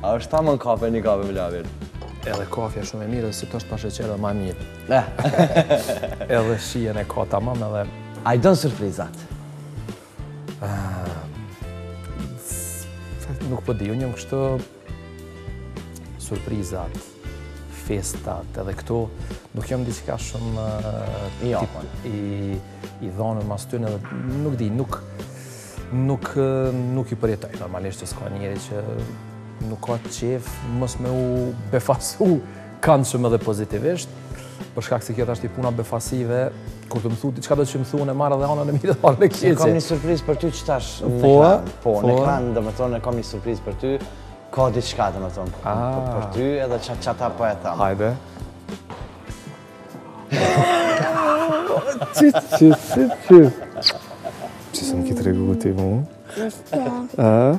A është tamon kafe, Një kafe me Labin? Edhe kafja shumë e mirë, dhe si t'është pa sheqer edhe ma mirë. Edhe shijen e ka tamom edhe... A i don surprizat? Nuk po di, unë jam kështu... surprizat, festat, edhe këto, nuk jam diçka shumë i apun, i dhonë mas tyne edhe nuk di, nuk, nuk, nuk i përjetoj, normalisht që s'ka njeri që nuk ka qef, mos me u befasu, Këndshëm edhe pozitivisht, për shkak se kjo tashti puna e befasive, kur t'më thu çka do me thon e marr edhe anën e mirë dhe anën e keqe. Kam një surprizë për ty që tash në po, ekran, po, po, në ekran domethonë kam një surprizë për ty. Ka diçka domethonë për, ah. për ty edhe qata po e tham. Hajde. Çi çi çi. Qysh s'm ke tregu ti mu? Ëh?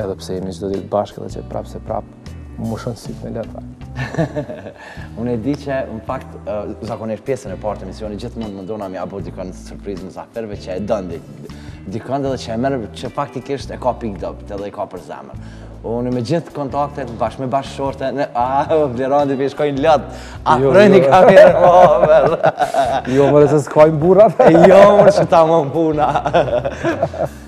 Edhe pse jemi çdo ditë bashkë edhe prapë se prapë, më mushen sytë me lot. unë e di që, në fakt, zakonisht pjesën e parë t'emisionit, gjithë mundohna me ia bo dikon ni surprizë mysafirëve që e don. Dikon dhe që e mërë që faktikisht e ka pikë t'dobët edhe e ka për zemër. Unë me gjithë kontaktet, bashkë me bashkëshorten, a, Vlera po i shkojnë lotë, a jo, prej jo. kamere, o, po, more. Jo, more, se s'kajnë burrat. Jo, more, qitu m'u puna.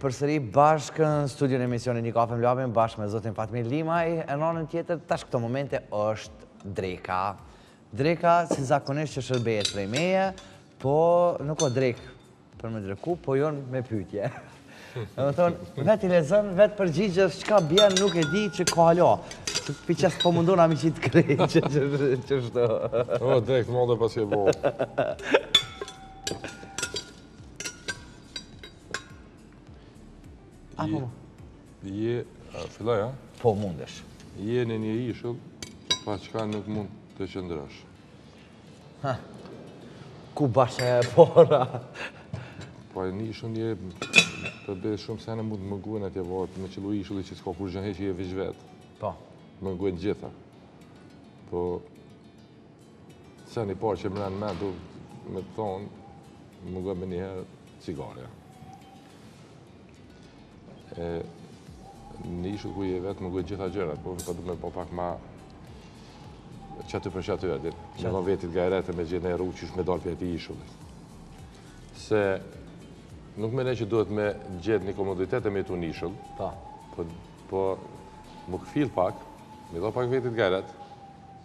përsëri bashkë në studion e emisionit Një Kafe me Labin, bashkë me zotin Fatmir Limaj, e në anën tjetër, tash n'këto momente është Dreka. Dreka, si zakonisht që shërbehet prej meje, po nuk o Drek për me dreku, po jonë me pytje. Domethonë, vetë i lexon, vetë përgjigjesh, çka bjen nuk e di çka ka. Që të piqës po mundohna me i qitë në krye, që që që që që shto. O, drekë t'madhe paske bo. Apo? T'ia filloj, a? Po, mundesh. Je në një ishull, pa çka nuk mund të qëndrosh. Haj ku bash e pora? Po, në ishull je, dhe shumë sene mund t'mungojnë atje varet, me qëllu ishulli që s'ka kurgjo që je veç vetë. Po. Mungojnë t'gjitha. Po, seni i parë që m'ra n'men, domethonë, mungon menjëherë, Cigare. E, në ishull ku je vetë nuk i ke gjitha gjërat, po po domethon pak ma që aty për që aty edin. I jep vetit gajret me gjetë ni rrugë qysh me dalë prej atij ishulli. Se nuk mendoj që duhet me gjetë një komoditet e me jetu n'ishull po, po me u kfillë pak, me i dhon pak vetit gajret,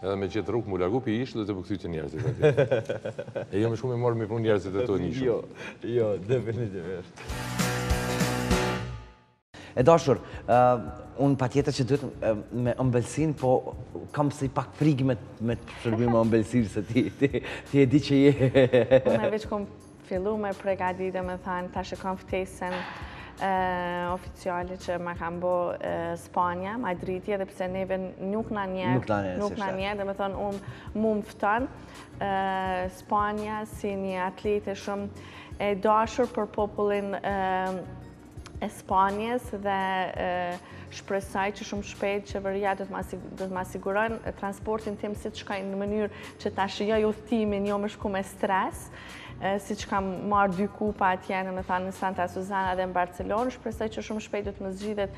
Edhe me gjetë rrugë mu largu pi ISIS-it dhe të kthy te njerëzit e tjerë. E jo me shku me marë me pru njerëzit e të njëshë. Jo, jo, definitivisht. E dashur, unë patjetër që duhet me ëmbelsin, po kam si pak frigë me të shërbi me ëmbelsin, se ti e di që je. Unë e veç kom fillu me pregaditë, domethanë, tash e kom ftesën oficiale që ma ka bo Spanja, Madridi, edhe pse neve nuk na njeh, nuk na njeh, domethanë, unë mu më fton, Spanja si një atlete shumë e dashur për popullin e Spanjës dhe shpresoj që shumë shpejt qeveria do të ma sigurojë transportin tim si të shkoj në mënyrë që ta shijoj udhëtimin jo me shku me stres siç kam marrë dy kupa atje domethanë në Santa Suzana dhe në Barcelonë, shpresoj që shumë shpejt do të më zgjidhet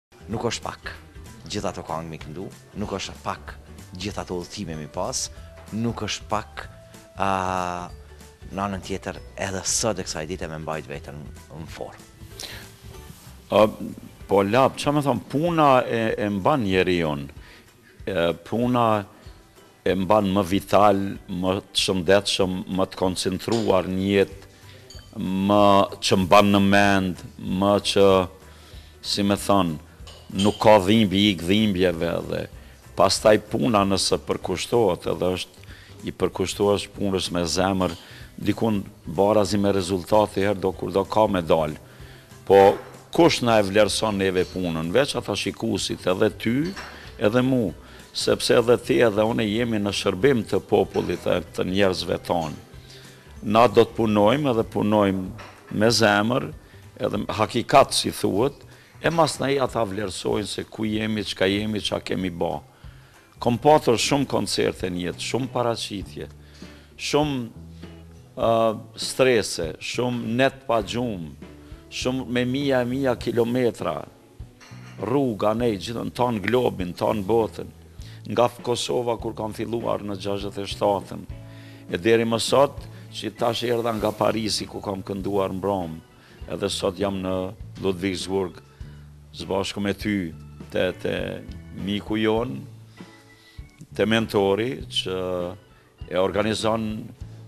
Nuk është pak gjithë ato këngë mi këndu, nuk është pak gjithë ato udhëtime mi pas, nuk është pak në anën tjetër edhe sot e kësaj dite me mbajt vetën në formë. Po ja, ça me thonë, puna e mban njeriun, puna E mban më vital, më të shëndetshëm, më të koncentruar në jetë, më që mban në mend, më që, si me thënë, nuk ka dhimbje, i ikë dhimbjeve dhe pastaj puna nëse përkushtohet edhe është i përkushtohesh punës me zemër, dikur barazi me rezultate herëdokur do ka me dalë. Po kush na e vlerëson neve punën, veç ata shikuesit edhe ty edhe mu, sepse edhe ti edhe unë jemi në shërbim të popullit e të njerëzve tanë. Na do të punojmë edhe punojmë me zemër edhe hakikat si thuhet, e masnej ata vlerësojnë se ku jemi, çka jemi, ça kemi ba. Kom patur shumë koncerte në jetë, shumë paraqitje, shumë strese, shumë net pa gjumë, shumë me mija e mija kilometra, rruga, ne, gjithën tanë globin, tanë botën, nga Kosova kur kam filluar në 67-ën, e deri me sot, që tash erdha nga Parisi ku kam kënduar mbromë, Edhe sot jam në Ludwigsburg së bashku me ty te te miku jonë, te Mentori që e organizon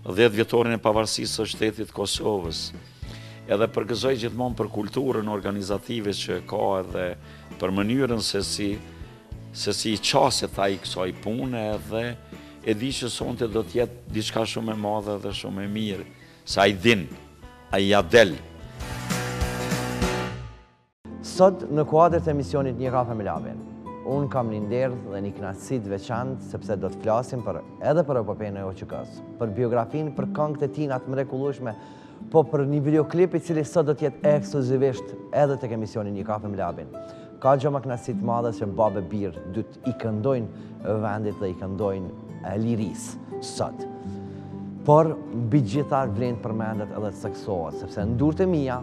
10 vjetorin e pavarësisë së shtetit të Kosovës. Edhe përgëzoj gjithmonë për kulturën organizative që ka edhe për mënyrën se si se si i qaset ai kësaj pune edhe e di që sonte do t'jetë diçka shumë e madhe dhe shumë e mirë. Se ai din, ai ia del. Sot në kuadër të emisionit Një kafe me Labin, unë kam një nder dhe një kënaqësi të veçantë sepse do të flasim për edhe për epopenë e UÇK-së, për biografinë, për këngët e tij të mrekullueshme, po për një videoklip i cili sot do të jetë ekskluzivisht edhe tek emisioni Një kafe me Labin. Ka gjithashtu kënaqësi të madhe që babë e bir të dytë i këndojnë vendit dhe i këndojnë lirisë sot. Por mbi të gjitha vlen të përmendet edhe të theksohet, sepse në durt e mia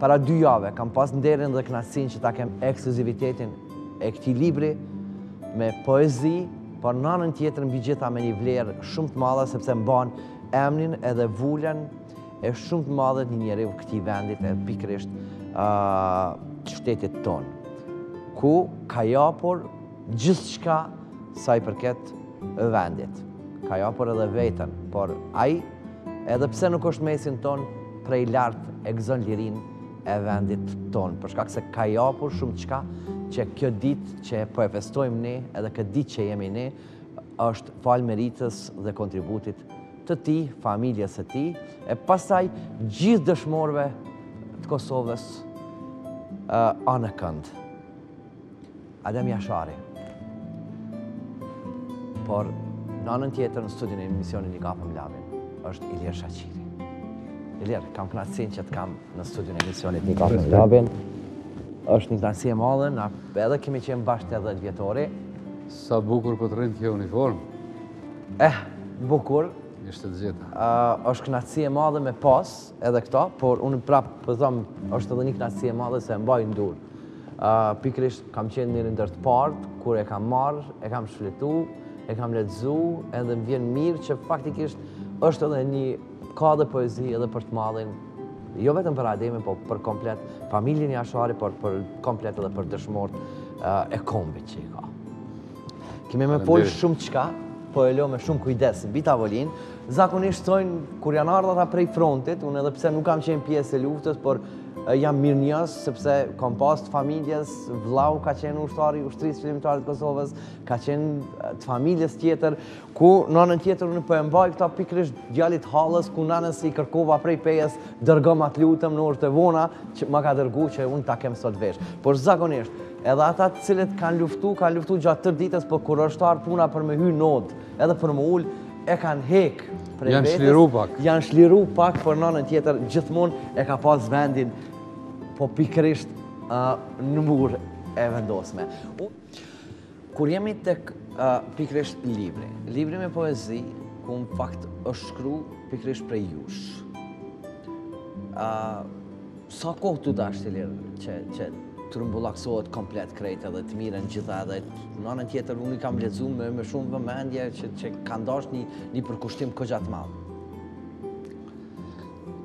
para dy jave kam pas nderin dhe kënaqësinë që ta kem ekskluzivitetin e këtij libri me poezi, por në anën tjetër mbi të gjitha me një vlerë shumë të madhe sepse mban emrin edhe vulën E shumë të madhe të një njeriu të këtij vendit e pikërisht shtetit tonë, ku ka japur gjithçka sa i përket vendit. Ka japur edhe veten, por ai, edhe pse nuk është në mesin tonë, prej lart e gëzon lirinë e vendit tonë, për shkak se ka japur shumëçka që kjo ditë që po e festojmë ne, edhe këtë ditë që jemi ne, është falë meritës dhe kontributit të tij, familjes së tij, e pastaj gjithë dëshmorëve të Kosovës uh, anekënd. Adem Jashari. Por, në anën tjetër në studion e emisionit Një kafe me Labin, është Ilir Shaqiri. Ilir, kam kënaqësinë që të kam në studion e emisionit Një kafe me Labin. Është një kënaqësi e madhe, edhe kemi qenë bashkë te dhjetëvjetori, Sa bukur po të rrin kjo uniformë. Eh, bukur. Ishte të gjitha. Uh, është kënaqësi e madhe me pas edhe këta, por unë prapë po thom, është edhe një kënaqësi e madhe se e mbaj në dur. Uh, pikërisht kam qenë njëri ndër të parët, kur e kam marrë, e kam shfletu, e kam lexu, edhe më vjen mirë që faktikisht është edhe një Ka dhe poezi edhe për të madhin, jo vetëm për Ademin, po për komplet familjen Jashari, por për komplet edhe për dëshmorët e kombit që i ka. Kemi me folë shumëçka, po e lo me shumë kujdes, mbi tavolinë, zakonisht thojnë, kur janë ardh ata prej frontit, unë edhe pse nuk kam qenë pjesë e luftës, por jam mirënjohës, sepse kam pas të familjes, vlau ka qenë ushtar i Ushtrisë Çlirimtare të Kosovës, ka qenë të familjes tjetër, Ku në anën tjetër unë po e mbaj këta pikërisht djalit të hallës ku nënës i kërkova prej Pejës dërgoma të lutem në orë të vona që ma ka dërgu që unë ta kem sot vesh. Por zakonisht, edhe ata të cilët kanë luftu, kanë luftu gjatë tërë ditës, por kur është ardh puna për me hy n'odë edhe për me u ul, e kanë hek prej vetes. Janë çliru pak. Janë çliru pak, por në anën tjetër gjithmonë e ka pas vendin po pikërisht në mur e vendosme. Kur jemi tek pikërisht libri, libri me poezi, ku në fakt është shkru pikërisht prej jush. Sa kohë t'u dasht të lirë që, që të rrumbullaksohet komplet krejt edhe të merren gjitha edhe në anën tjetër unë i kam lexu me, me shumë vëmendje që, që ka dasht një, një përkushtim goxha të madh.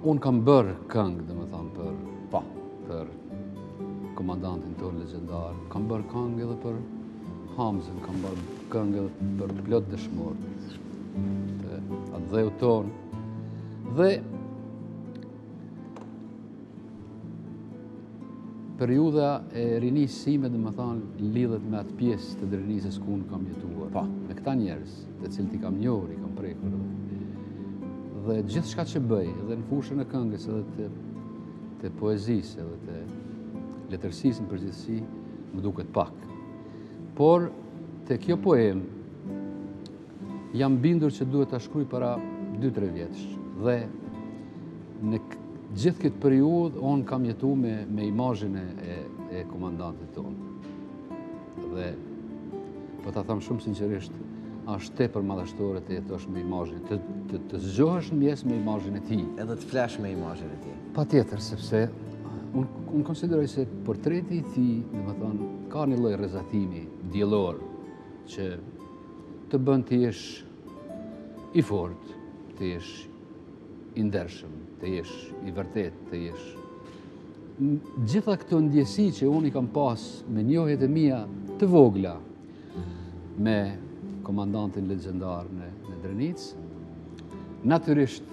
Unë kam bërë këngë, domethanë, për, pa. Po. për komandantin tonë legjendar. Kam bërë këngë edhe për Hamzën, kam bërë këngë edhe për plot dëshmorë të atdheut tonë. Dhe periudha e rinisë sime, domethanë, lidhet me atë pjesë të Drenicës ku unë kam jetuar. Pa. Po. Me këta njerëz. të cilët i kam njohur, i kam prekur. Dhe gjithçka që bëj, edhe në fushën e këngës, edhe të, të poezisë, edhe të letërsisë në përgjithësi, më duket pak. Por, te kjo poemë, jam bindur që duhet ta shkruj para 2-3 vjetësh. Dhe në gjithë këtë periudhë, unë kam jetu me, me imazhin e, e, e komandantit tonë. Dhe po ta them shumë sinqerisht, është tepër madhështore të jetosh me imazhin, të, të, të zgjohesh në mjes me imazhin e tij. Edhe të flesh me imazhin e tij. Patjetër, sepse unë un konsideroj se portreti i tij, domethonë, ka një lloj rrezatimi diellor, që të bën të jesh i fort, të jesh I ndershëm, të jesh, i vërtetë, të jesh. Gjitha këto ndjesi që unë i kam pas me njohjet e mia të vogla me komandantin legjendar në, në Drenicë, natyrisht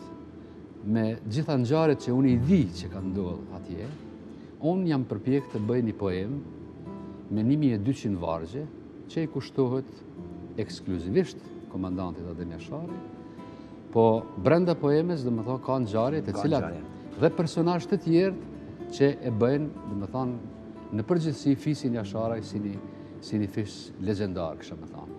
me gjitha ngjarjet që unë i di që kanë ndodh atje, unë jam përpjek të bëj një poemë me 1200 vargje që i kushtohet ekskluzivisht komandantit Adem Jashari, Po brenda poemës, domethonë, ka ngjarje të cilat dhe personazhe të tjerë që e bëjnë, domethonë, në përgjithësi fisin Jasharaj si një, si një fis legjendar, kështu me thonë.